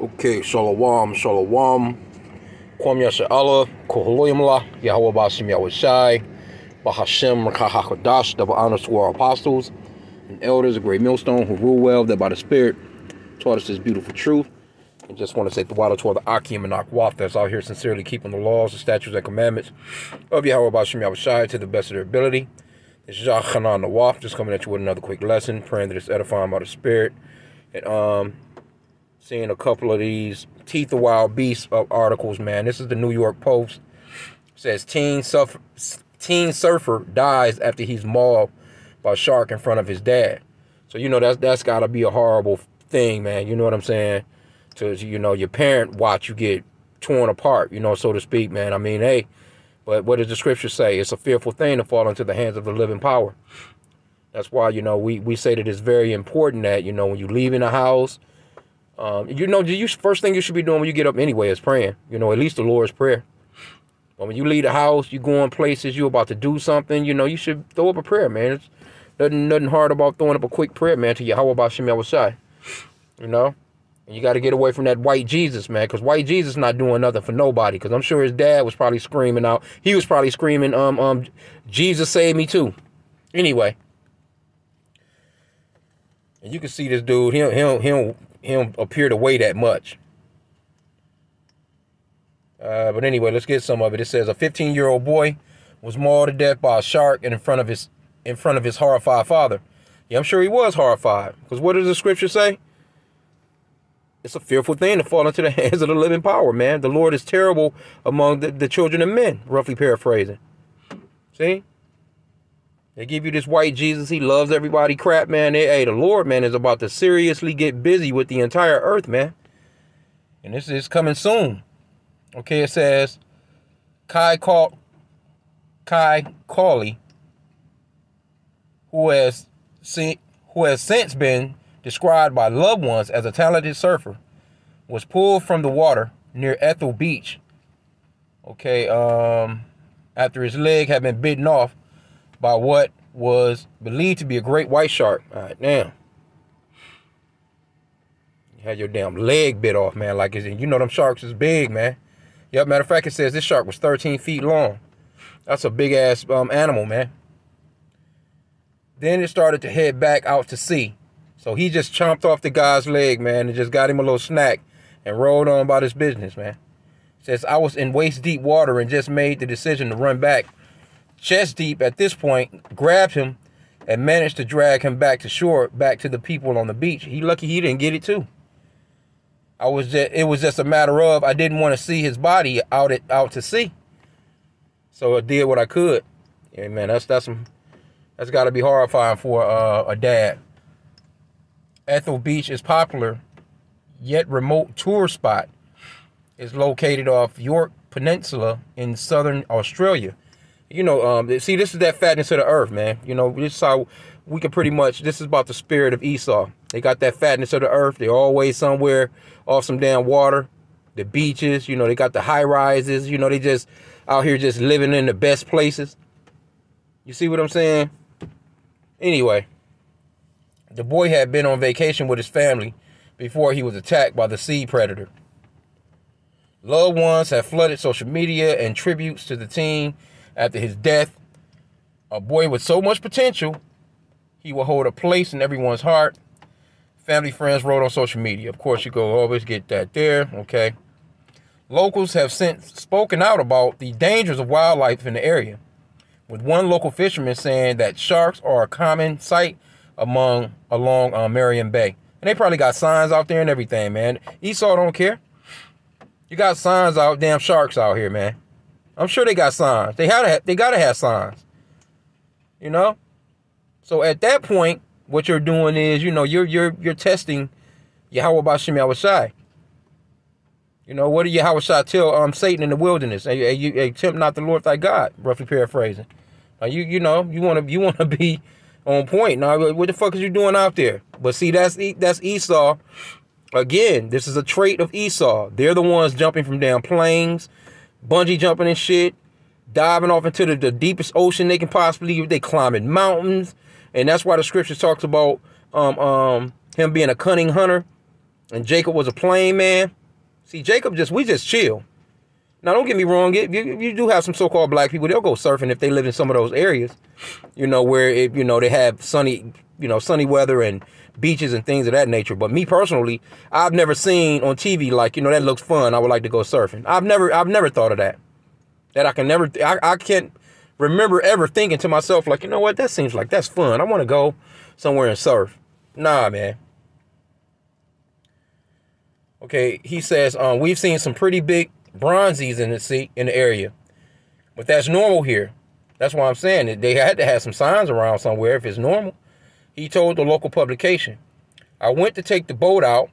Okay, Shalom, Shalom. Kwam Yasha'Allah, Koholoyimla, Yahweh Bashim Yahweh Bahashem Rakahakadash, double honors to our apostles and elders, a great millstone who rule well, that by the Spirit taught us this beautiful truth. And just want to say the water to all the Akim and Akwaf that's out here sincerely keeping the laws, the statutes, and commandments of Yahweh Bashim Yahweh to the best of their ability. It's Jah Hanan Nawaf, just coming at you with another quick lesson, praying that it's edifying by the Spirit. And um seeing a couple of these Teeth of Wild Beasts uh, articles, man. This is the New York Post. It says teen surfer, teen surfer dies after he's mauled by shark in front of his dad. So you know that's that's got to be a horrible thing, man. You know what I'm saying? To you know your parent watch you get torn apart, you know, so to speak, man. I mean, hey, but what does the scripture say? It's a fearful thing to fall into the hands of the living power. That's why you know we we say that it's very important that you know when you leave in the house um, you know, you first thing you should be doing when you get up anyway is praying. You know, at least the Lord's prayer. But when you leave the house, you going places, you about to do something, you know, you should throw up a prayer, man. It's nothing, nothing hard about throwing up a quick prayer, man, to Yahweh Bashem Yahushai. You know? And you got to get away from that white Jesus, man, because white Jesus not doing nothing for nobody. Because I'm sure his dad was probably screaming out. He was probably screaming, um, um, Jesus save me too. Anyway. And you can see this dude, he don't, he don't, he don't him appear to weigh that much. Uh, but anyway, let's get some of it. It says a 15 year old boy was mauled to death by a shark in front of his in front of his horrified father. Yeah, I'm sure he was horrified. Because what does the scripture say? It's a fearful thing to fall into the hands of the living power, man. The Lord is terrible among the, the children of men, roughly paraphrasing. See? They give you this white Jesus. He loves everybody crap, man. They, hey, the Lord, man, is about to seriously get busy with the entire earth, man. And this is coming soon. Okay, it says Khai call Khai Cowley, who has seen, who has since been described by loved ones as a talented surfer, was pulled from the water near Ethel Beach. Okay, um, after his leg had been bitten off by what was believed to be a great white shark. All right, now. You had your damn leg bit off, man. Like, you know them sharks is big, man. Yep, matter of fact, it says this shark was 13 feet long. That's a big ass um, animal, man. Then it started to head back out to sea. So he just chomped off the guy's leg, man, and just got him a little snack and rolled on about his business, man. Says I was in waist deep water and just made the decision to run back chest deep at this point, grabbed him and managed to drag him back to shore, back to the people on the beach. He lucky he didn't get it too. I was just, it was just a matter of I didn't want to see his body out at out to sea. So I did what I could. Yeah, man, that's that's some that's got to be horrifying for uh, a dad. Ethel Beach is popular, yet remote tour spot. It's located off Yorke Peninsula in southern Australia you know, um, see, this is that fatness of the earth, man. You know, this is how we can pretty much. This is about the spirit of Esau. They got that fatness of the earth. They're always somewhere off some damn water, the beaches. You know, they got the high rises. You know, they just out here just living in the best places. You see what I'm saying? Anyway, the boy had been on vacation with his family before he was attacked by the sea predator. Loved ones have flooded social media and tributes to the team after his death, a boy with so much potential, he will hold a place in everyone's heart. Family, friends wrote on social media. Of course, you go always get that there, okay? Locals have since spoken out about the dangers of wildlife in the area, with one local fisherman saying that sharks are a common sight among along uh, Marion Bay. And they probably got signs out there and everything, man. Esau don't care. You got signs out, damn sharks out here, man. I'm sure they got signs. They had to, they gotta have signs. You know? So at that point, what you're doing is, you know, you're you're you're testing Yahweh Bashem Yahushai. You know, what did Yahweh tell um Satan in the wilderness? Hey, hey, you hey, tempt not the Lord thy God, roughly paraphrasing. Now you you know, you wanna you wanna be on point. Now what the fuck is you doing out there? But see, that's that's Esau. Again, this is a trait of Esau. They're the ones jumping from damn planes bungee jumping and shit, diving off into the, the deepest ocean they can possibly. They climbing mountains, and that's why the scripture talks about um um him being a cunning hunter. and Jacob was a plain man. See, Jacob just we just chill. Now, don't get me wrong. You, you do have some so-called black people. They'll go surfing if they live in some of those areas, you know, where it, you know they have sunny, you know, sunny weather and beaches and things of that nature. But me personally, I've never seen on TV like you know that looks fun. I would like to go surfing. I've never, I've never thought of that. That I can never, I, I can't remember ever thinking to myself like, you know what, that seems like that's fun. I want to go somewhere and surf. Nah, man. Okay, he says, um, we've seen some pretty big bronzies in the sea in the area. But that's normal here. That's why I'm saying that they had to have some signs around somewhere if it's normal. He told the local publication, I went to take the boat out,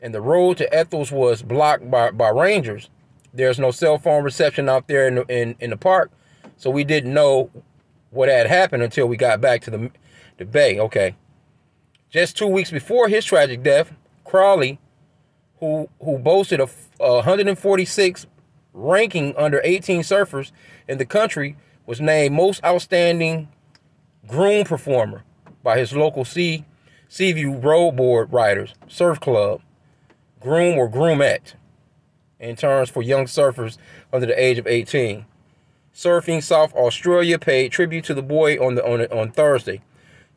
and the road to Ethel's was blocked by, by rangers. There's no cell phone reception out there in the, in, in the park, so we didn't know what had happened until we got back to the, the bay. Okay. Just two weeks before his tragic death, Crawley, who who boasted a 146 ranking under 18 surfers in the country, was named most outstanding groom performer by his local sea Seaview Roadboard Riders Surf Club, groom or groomette, in terms for young surfers under the age of 18. Surfing South Australia paid tribute to the boy on the on on Thursday.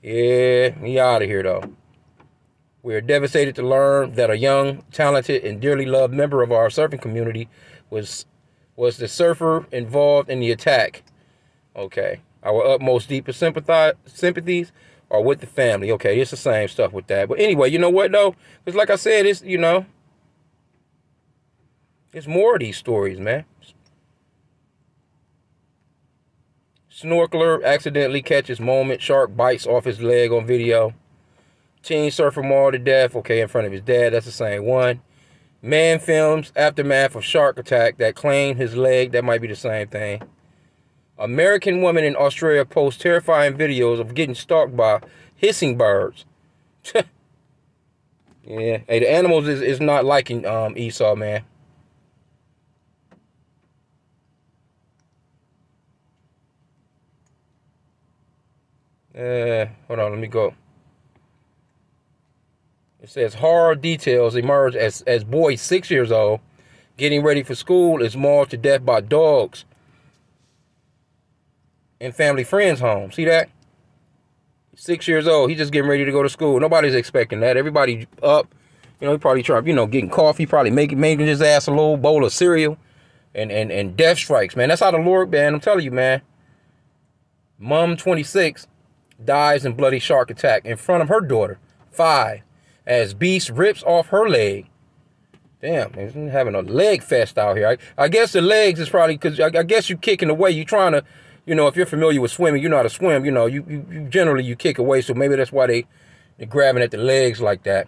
Yeah, he out of here though. We are devastated to learn that a young, talented, and dearly loved member of our surfing community was was the surfer involved in the attack. Okay. Our utmost deepest sympathies are with the family. Okay, it's the same stuff with that. But anyway, you know what though? Because like I said, it's you know, it's more of these stories, man. Snorkeler accidentally catches moment, shark bites off his leg on video. Teen surfer mauled to death, okay, in front of his dad. That's the same one. Man films aftermath of shark attack that claimed his leg. That might be the same thing. American woman in Australia posts terrifying videos of getting stalked by hissing birds. yeah, hey, the animals is, is not liking um, Esau, man. Uh, hold on, let me go. It says horror details emerge as, as boy six years old getting ready for school is mauled to death by dogs in family friends' home. See that? Six years old. He's just getting ready to go to school. Nobody's expecting that. Everybody up. You know, he probably trying, you know, getting coffee, probably making making his ass a little bowl of cereal. And and and death strikes, man. That's how the Lord, man. I'm telling you, man. Mom 26 dies in bloody shark attack in front of her daughter, five as Beast rips off her leg. Damn, having a leg fest out here. I, I guess the legs is probably because I, I, guess you kicking away. You trying to, you know, if you're familiar with swimming, you know how to swim. You know, you, you, you generally you kick away, so maybe that's why they they're grabbing at the legs like that.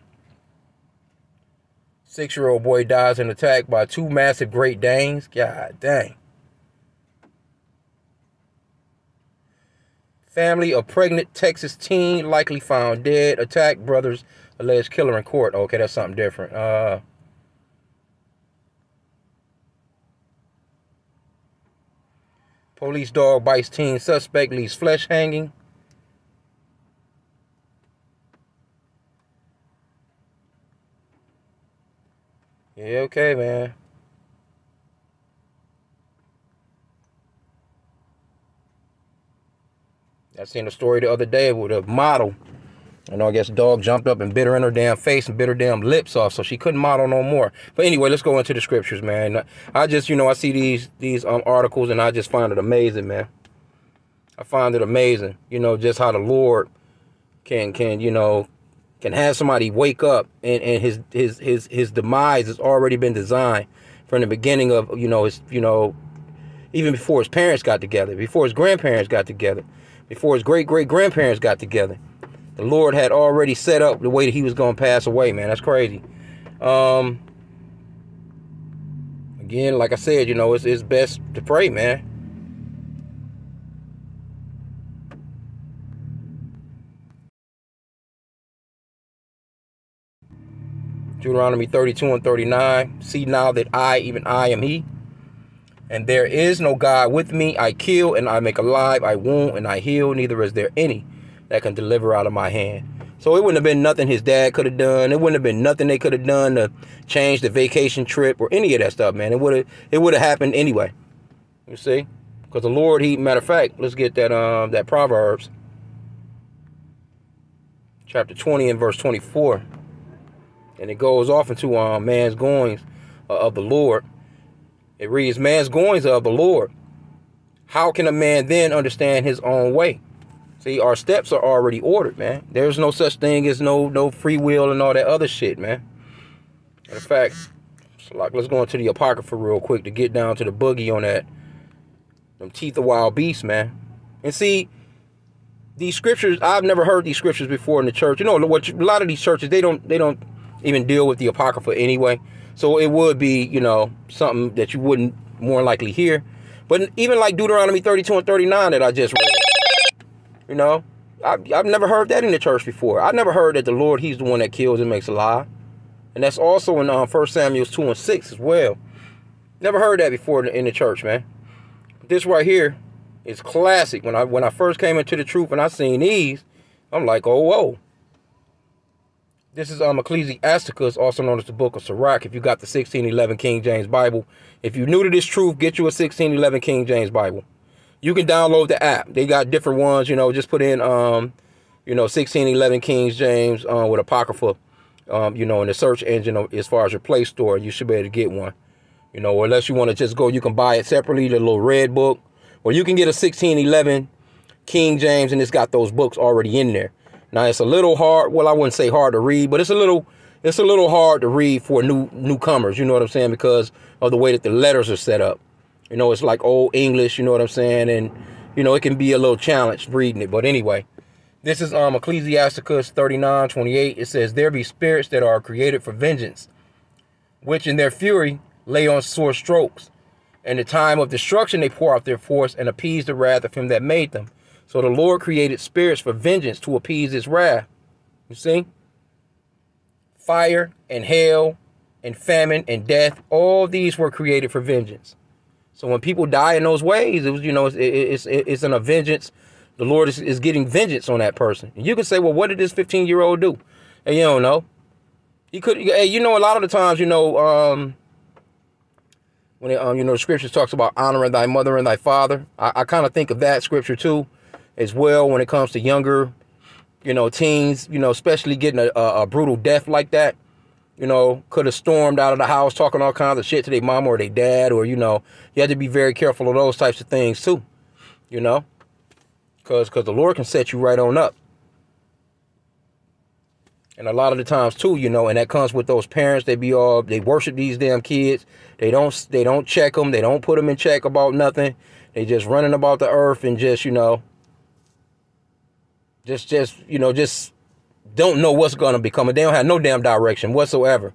Six-year-old boy dies in attack by two massive Great Danes. God dang. Family of pregnant Texas teen likely found dead. Attack brothers alleged killer in court. Okay, that's something different. Uh, police dog bites teen suspect leaves flesh hanging. Yeah, okay, man. I seen a story the other day with a model know, I guess dog jumped up and bit her in her damn face and bit her damn lips off, so she couldn't model no more. But anyway, let's go into the scriptures, man. I just, you know, I see these these um articles and I just find it amazing, man. I find it amazing, you know, just how the Lord can can you know can have somebody wake up and, and his his his his demise has already been designed from the beginning of you know his you know even before his parents got together, before his grandparents got together, before his great great grandparents got together the Lord had already set up the way that he was going to pass away, man. That's crazy. Um, again, like I said, you know, it's, it's best to pray, man. Deuteronomy 32 and 39. See now that I, even I, am He. And there is no God with me. I kill and I make alive. I wound and I heal. Neither is there any that can deliver out of my hand. So it wouldn't have been nothing his dad could have done. It wouldn't have been nothing they could have done to change the vacation trip or any of that stuff, man. It would have it would have happened anyway. You see? Because the Lord, he matter of fact, let's get that um that Proverbs chapter 20 and verse 24. And it goes off into um man's goings uh, of the Lord. It reads, Man's goings of the Lord. How can a man then understand his own way? See, our steps are already ordered, man. There's no such thing as no no free will and all that other shit, man. In fact, so like let's go into the Apocrypha real quick to get down to the boogie on that. Them teeth of wild beasts, man. And see, these scriptures, I've never heard these scriptures before in the church. You know, what a lot of these churches, they don't they don't even deal with the Apocrypha anyway. So it would be, you know, something that you wouldn't more likely hear. But even like Deuteronomy 32 and 39 that I just read, you know, I've, I've never heard that in the church before. I've never heard that the Lord, he's the one that kills and makes alive. And that's also in um, 1 Samuel 2 and 6 as well. Never heard that before in the, in the church, man. This right here is classic. When I when I first came into the truth and I seen these, I'm like, oh, whoa. This is um, Ecclesiasticus, also known as the Book of Sirach. If you got the 1611 King James Bible, if you're new to this truth, get you a 1611 King James Bible. You can download the app. They got different ones. You know, just put in, um, you know, 1611 King James uh, with Apocrypha, um, you know, in the search engine as far as your Play Store. You should be able to get one. You know, unless you want to just go, you can buy it separately, the little red book, or you can get a 1611 King James, and it's got those books already in there. Now it's a little hard. Well, I wouldn't say hard to read, but it's a little it's a little hard to read for new newcomers. You know what I'm saying? Because of the way that the letters are set up. You know, it's like old English. You know what I'm saying? And you know, it can be a little challenge reading it. But anyway, this is um Ecclesiasticus 39, 28. It says, "There be spirits that are created for vengeance, which in their fury lay on sore strokes." In the time of destruction, they pour out their force and appease the wrath of him that made them. So the Lord created spirits for vengeance to appease his wrath. You see? Fire and hail and famine and death, all these were created for vengeance. So when people die in those ways, it was, you know, it's, it's, it's an a vengeance. The Lord is, is getting vengeance on that person. And you can say, well, what did this 15 year old do? And you don't know. He could, hey, you know, a lot of the times, you know, um, when it, um, you know, the scripture talks about honoring thy mother and thy father. I, I kind of think of that scripture too as well when it comes to younger, you know, teens, you know, especially getting a, a brutal death like that. You know, could have stormed out of the house talking all kinds of shit to their mom or their dad, or, you know, you have to be very careful of those types of things too, you know, because cause the Lord can set you right on up. And a lot of the times too, you know, and that comes with those parents. They be all they worship these damn kids. They don't they don't check them. They don't put them in check about nothing. They just running about the earth and just you know, just just you know just don't know what's gonna become. They don't have no damn direction whatsoever.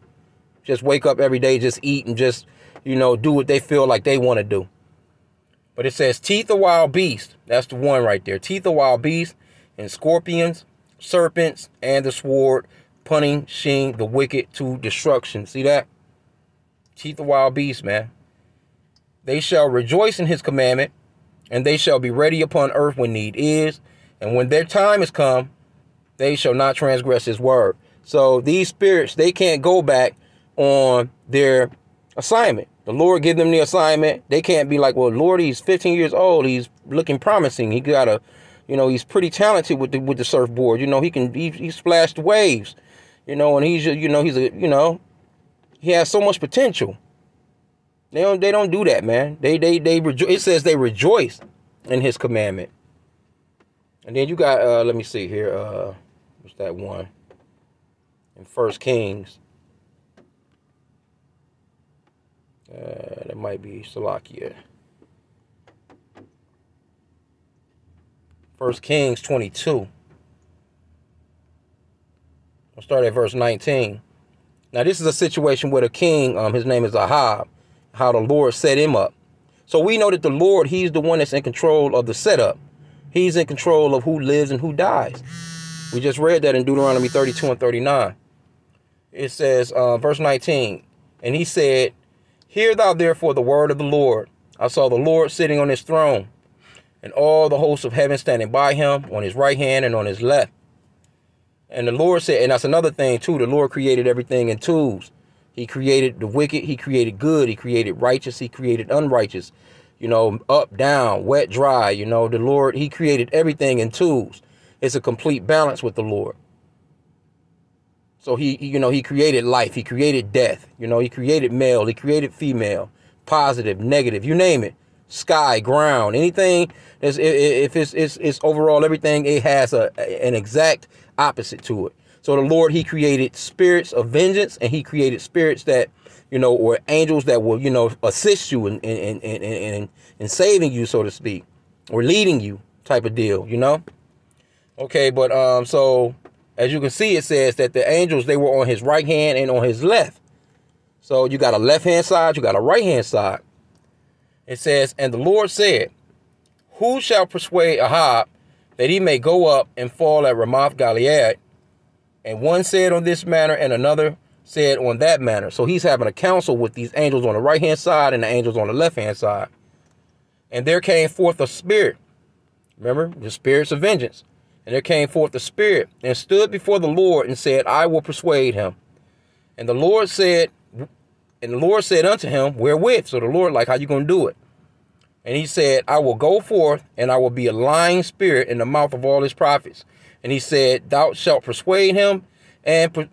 Just wake up every day, just eat and just you know do what they feel like they want to do. But it says teeth of wild beast. That's the one right there. Teeth of wild beast and scorpions, serpents, and the sword, punishing the wicked to destruction. See that? Teeth of wild beast, man. They shall rejoice in his commandment, and they shall be ready upon earth when need is and when their time has come, they shall not transgress his word. So these spirits, they can't go back on their assignment. The Lord give them the assignment. They can't be like, well, Lord, he's 15 years old. He's looking promising. He got a, you know, he's pretty talented with the with the surfboard. You know, he can he, he splashed waves. You know, and he's you know he's a you know, he has so much potential. They don't they don't do that, man. They they they rejo- it says they rejoice in his commandment. And then you got uh let me see here, uh that one? In First Kings. Uh that might be Salakia. First Kings 22. I'll start at verse 19. Now this is a situation where the king, um, his name is Ahab, how the Lord set him up. So we know that the Lord, he's the one that's in control of the setup. He's in control of who lives and who dies. We just read that in Deuteronomy 32 and 39. It says, uh, verse 19, and he said, Hear thou therefore the word of the Lord. I saw the Lord sitting on his throne, and all the hosts of heaven standing by him on his right hand and on his left. And the Lord said, and that's another thing too. The Lord created everything in twos. He created the wicked, he created good, he created righteous, he created unrighteous. You know, up, down, wet, dry. You know, the Lord, he created everything in twos. It's a complete balance with the Lord. So he, you know, he created life, he created death. You know, he created male, he created female, positive, negative, you name it. Sky, ground, anything. If it's, it's, it's overall everything, it has a an exact opposite to it. So the Lord, He created spirits of vengeance, and He created spirits that, you know, or angels that will, you know, assist you in in in in, in saving you, so to speak, or leading you, type of deal. You know. Okay, but um, so as you can see, it says that the angels they were on His right hand and on His left. So you got a left hand side, you got a right hand side. It says, and the Lord said, Who shall persuade Ahab that he may go up and fall at Ramoth Gilead? And one said on this manner, and another said on that manner. So he's having a council with these angels on the right hand side and the angels on the left hand side. And there came forth a spirit. Remember, the spirits of vengeance. And there came forth a spirit and stood before the Lord and said, I will persuade him. And the Lord said, and the Lord said unto him, Wherewith? So the Lord, like, how you gonna do it? And he said, I will go forth, and I will be a lying spirit in the mouth of all his prophets. And he said, Thou shalt persuade him and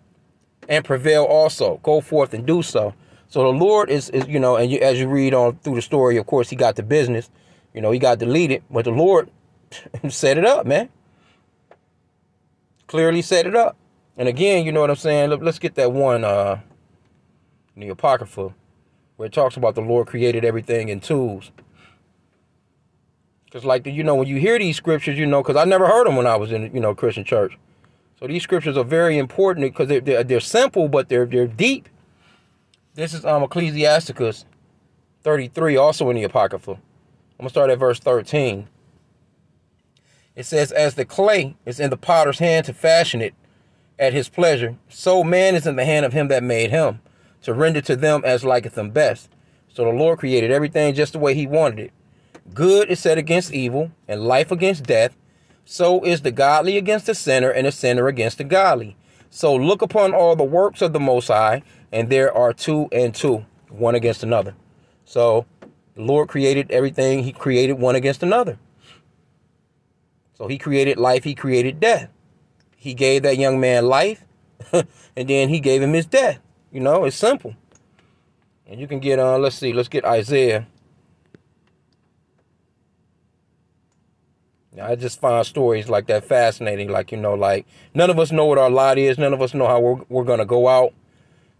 and prevail also. Go forth and do so. So the Lord is, is you know, and you, as you read on through the story, of course, he got the business. You know, he got deleted, but the Lord set it up, man. Clearly set it up. And again, you know what I'm saying? Let's get that one uh, in the Apocrypha where it talks about the Lord created everything in tools. Because, like, you know, when you hear these scriptures, you know, because I never heard them when I was in, you know, Christian church. So these scriptures are very important because they're, they're, they're simple, but they're, they're deep. This is um, Ecclesiasticus 33, also in the Apocrypha. I'm going to start at verse 13. It says, As the clay is in the potter's hand to fashion it at his pleasure, so man is in the hand of him that made him, to render to them as liketh them best. So the Lord created everything just the way he wanted it. Good is set against evil, and life against death. So is the godly against the sinner, and the sinner against the godly. So look upon all the works of the Most High, and there are two and two, one against another. So the Lord created everything, He created one against another. So He created life, He created death. He gave that young man life, and then He gave him his death. You know, it's simple. And you can get on, uh, let's see, let's get Isaiah Now, I just find stories like that fascinating. Like, you know, like none of us know what our lot is. None of us know how we're, we're going to go out.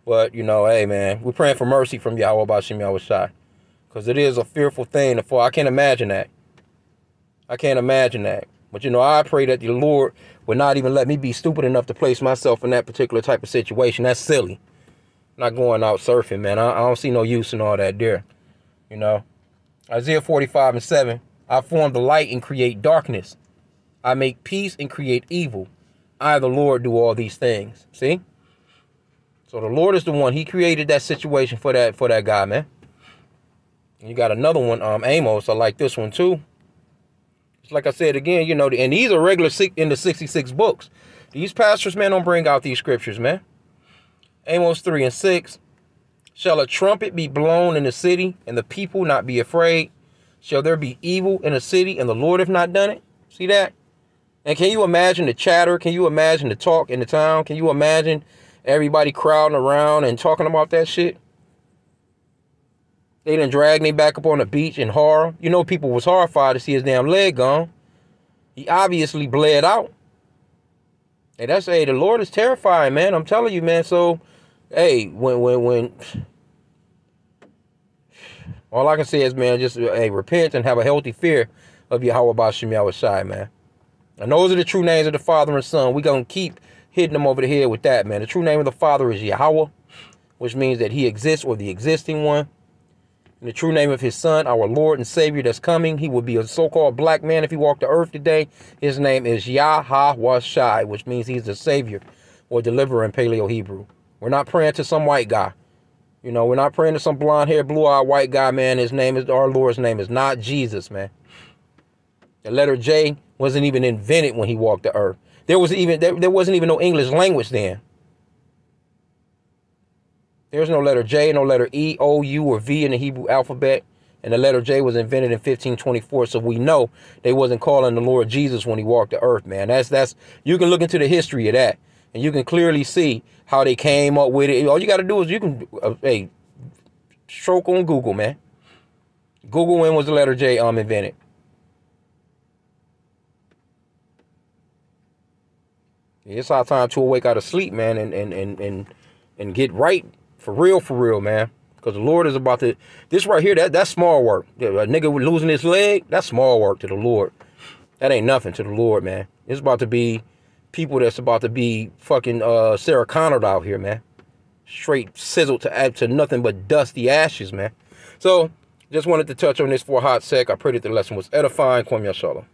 But, you know, hey, man, we're praying for mercy from Yahweh Bashim Yahweh Shai. Because it is a fearful thing to fall. I can't imagine that. I can't imagine that. But, you know, I pray that the Lord would not even let me be stupid enough to place myself in that particular type of situation. That's silly. not going out surfing, man. I, I don't see no use in all that there. You know, Isaiah 45 and 7. I form the light and create darkness. I make peace and create evil. I, the Lord, do all these things. See? So the Lord is the one. He created that situation for that for that guy, man. You got another one, um, Amos. I like this one too. Like I said again, you know, and these are regular in the 66 books. These pastors, man, don't bring out these scriptures, man. Amos 3 and 6. Shall a trumpet be blown in the city, and the people not be afraid? Shall there be evil in a city and the Lord have not done it? See that? And can you imagine the chatter? Can you imagine the talk in the town? Can you imagine everybody crowding around and talking about that shit? They didn't drag me back up on the beach in horror. You know, people was horrified to see his damn leg gone. He obviously bled out. Hey, that's hey, the Lord is terrifying, man. I'm telling you, man. So, hey, when when when all I can say is, man, just hey, repent and have a healthy fear of Yahweh Bashim Yahweh Shai, man. And those are the true names of the Father and Son. We're to keep hitting them over the head with that, man. The true name of the Father is Yahweh, which means that he exists or the existing one. And the true name of his Son, our Lord and Savior that's coming, he will be a so-called black man if he walked the earth today. His name is Yahweh Shai, which means he's the Savior or deliverer in Paleo Hebrew. We're not praying to some white guy. You know, we're not praying to some blonde haired, blue eyed white guy, man. His name is, our Lord's name is not Jesus, man. The letter J wasn't even invented when he walked the earth. There was even there, there wasn't even no English language then. There's no letter J, no letter E, O, U, or V in the Hebrew alphabet. And the letter J was invented in 1524. So we know they wasn't calling the Lord Jesus when he walked the earth, man. That's that's you can look into the history of that. And you can clearly see how they came up with it. All you got to do is you can uh, hey stroke on Google, man. Google when was the letter J um invented. It's our time to awake out of sleep, man, and and and and, and get right for real, for real, man. Because the Lord is about to this right here, that that's small work. A nigga losing his leg, that's small work to the Lord. That ain't nothing to the Lord, man. It's about to be people that's about to be fucking uh Sarah Connor out here, man. Straight sizzled to add to nothing but dusty ashes, man. So just wanted to touch on this for a hot sec. I pray that the lesson was edifying. Kwame Shalom.